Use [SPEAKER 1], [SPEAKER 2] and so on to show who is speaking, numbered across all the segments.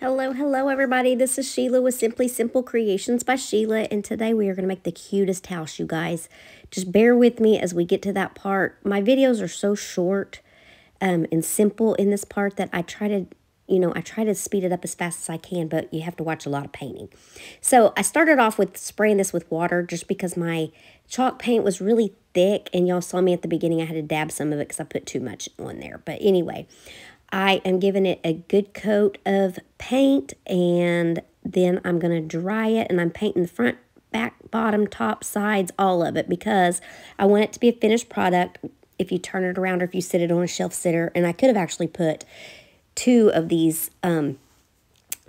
[SPEAKER 1] Hello, hello everybody. This is Sheila with Simply Simple Creations by Sheila and today we are going to make the cutest house, you guys. Just bear with me as we get to that part. My videos are so short um, and simple in this part that I try to, you know, I try to speed it up as fast as I can, but you have to watch a lot of painting. So I started off with spraying this with water just because my chalk paint was really thick and y'all saw me at the beginning. I had to dab some of it because I put too much on there. But anyway, I am giving it a good coat of paint and then I'm going to dry it and I'm painting the front, back, bottom, top, sides, all of it because I want it to be a finished product if you turn it around or if you sit it on a shelf sitter. And I could have actually put two of these um,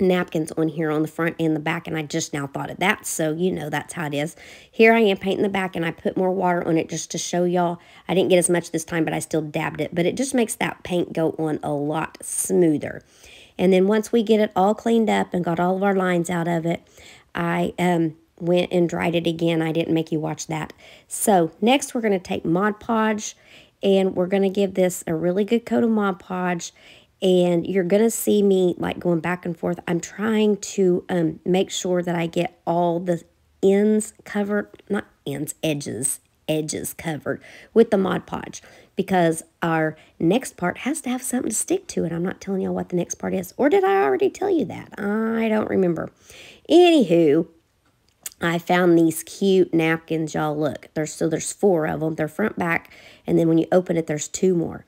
[SPEAKER 1] napkins on here on the front and the back and I just now thought of that. So you know that's how it is. Here I am painting the back and I put more water on it just to show y'all. I didn't get as much this time but I still dabbed it. But it just makes that paint go on a lot smoother. And then once we get it all cleaned up and got all of our lines out of it I um went and dried it again. I didn't make you watch that. So next we're going to take Mod Podge and we're going to give this a really good coat of Mod Podge and you're going to see me like going back and forth. I'm trying to um, make sure that I get all the ends covered, not ends, edges, edges covered with the Mod Podge because our next part has to have something to stick to it. I'm not telling y'all what the next part is. Or did I already tell you that? I don't remember. Anywho, I found these cute napkins, y'all. Look, there's so there's four of them. They're front back, and then when you open it, there's two more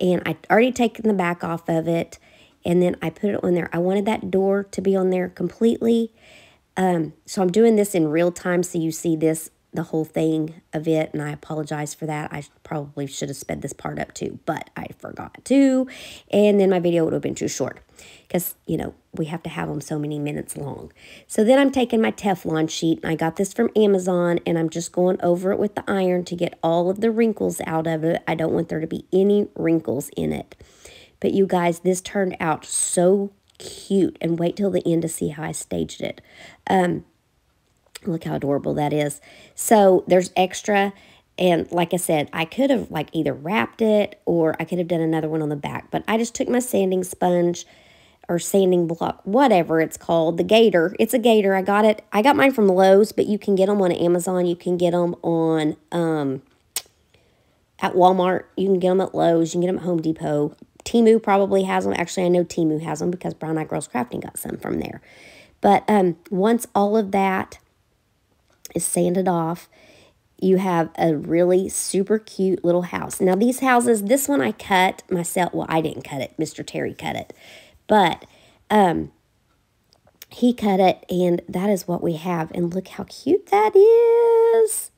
[SPEAKER 1] and I already taken the back off of it and then I put it on there. I wanted that door to be on there completely. Um, so I'm doing this in real time so you see this, the whole thing of it, and I apologize for that. I probably should have sped this part up too, but I forgot to, and then my video would have been too short because, you know, we have to have them so many minutes long. So then I'm taking my Teflon sheet, I got this from Amazon, and I'm just going over it with the iron to get all of the wrinkles out of it. I don't want there to be any wrinkles in it. But you guys, this turned out so cute, and wait till the end to see how I staged it. Um, look how adorable that is. So there's extra and like I said, I could have like either wrapped it or I could have done another one on the back. But I just took my sanding sponge, or sanding block, whatever it's called, the gator. It's a gator. I got it. I got mine from Lowe's, but you can get them on Amazon. You can get them on um, at Walmart. You can get them at Lowe's. You can get them at Home Depot. Temu probably has them. Actually, I know Temu has them because Brown Eyed Girls Crafting got some from there. But um, once all of that is sanded off, you have a really super cute little house. Now, these houses, this one I cut myself. Well, I didn't cut it. Mr. Terry cut it. But um, he cut it, and that is what we have. And look how cute that is.